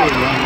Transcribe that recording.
Thank you.